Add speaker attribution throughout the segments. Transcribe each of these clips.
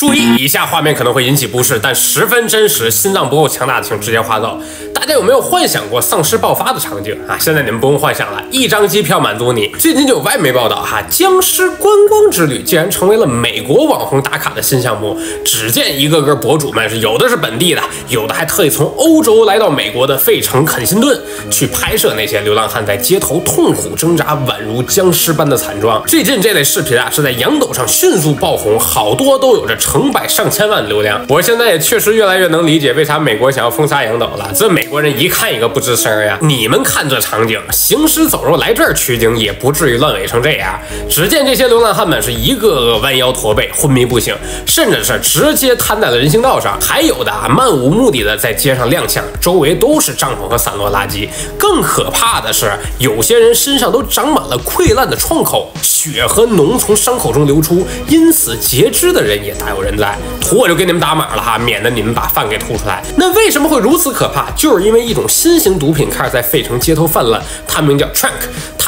Speaker 1: 注意，以下画面可能会引起不适，但十分真实。心脏不够强大的，请直接划走。大家有没有幻想过丧尸爆发的场景啊？现在你们不用幻想了，一张机票满足你。最近就有外媒报道哈，僵尸观光之旅竟然成为了美国网红打卡的新项目。只见一个个博主们是有的是本地的，有的还特意从欧洲来到美国的费城肯辛顿去拍摄那些流浪汉在街头痛苦挣扎、宛如僵尸般的惨状。最近这类视频啊是在羊抖上迅速爆红，好多都有着。成百上千万的流量，我现在也确实越来越能理解为啥美国想要封杀羊抖了。这美国人一看一个不吱声呀！你们看这场景，行尸走肉来这儿取景也不至于乱尾成这样。只见这些流浪汉们是一个个弯腰驼背、昏迷不醒，甚至是直接瘫在了人行道上，还有的啊漫无目的的在街上踉跄，周围都是帐篷和散落垃圾。更可怕的是，有些人身上都长满了溃烂的创口，血和脓从伤口中流出，因此截肢的人也大有。人在图我就给你们打码了哈，免得你们把饭给吐出来。那为什么会如此可怕？就是因为一种新型毒品开始在费城街头泛滥，它名叫 Track。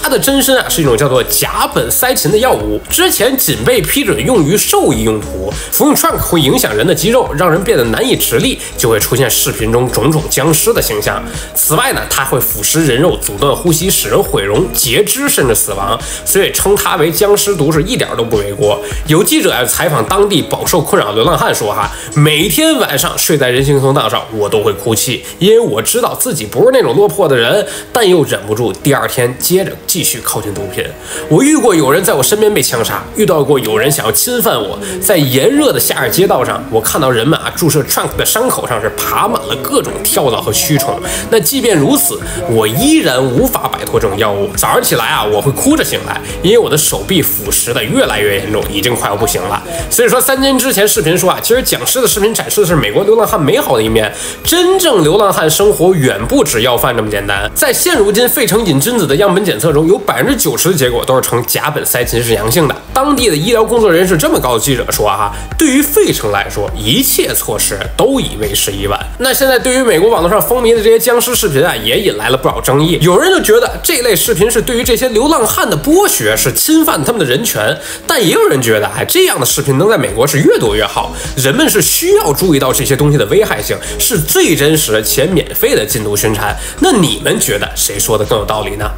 Speaker 1: 它的真身啊是一种叫做甲苯噻嗪的药物，之前仅被批准用于兽医用途。服用 Trank 会影响人的肌肉，让人变得难以直立，就会出现视频中种种僵尸的形象。此外呢，它会腐蚀人肉，阻断呼吸，使人毁容、截肢甚至死亡。所以称它为僵尸毒是一点都不为过。有记者啊采访当地饱受困扰的流浪汉说哈，每天晚上睡在人行横道上，我都会哭泣，因为我知道自己不是那种落魄的人，但又忍不住第二天接着。继续靠近毒品。我遇过有人在我身边被枪杀，遇到过有人想要侵犯我。在炎热的夏日街道上，我看到人们啊注射 Trunk 的伤口上是爬满了各种跳蚤和蛆虫。那即便如此，我依然无法摆脱这种药物。早上起来啊，我会哭着醒来，因为我的手臂腐蚀的越来越严重，已经快要不行了。所以说，三天之前视频说啊，其实讲师的视频展示的是美国流浪汉美好的一面，真正流浪汉生活远不止要饭这么简单。在现如今费城瘾君子的样本检测中。有百分之九十的结果都是呈甲苯噻嗪是阳性的。当地的医疗工作人员是这么告诉记者说：“哈，对于费城来说，一切措施都已为时已晚。”那现在对于美国网络上风靡的这些僵尸视频啊，也引来了不少争议。有人就觉得这类视频是对于这些流浪汉的剥削，是侵犯他们的人权。但也有人觉得，哎，这样的视频能在美国是越多越好。人们是需要注意到这些东西的危害性，是最真实且免费的禁毒宣传。那你们觉得谁说的更有道理呢？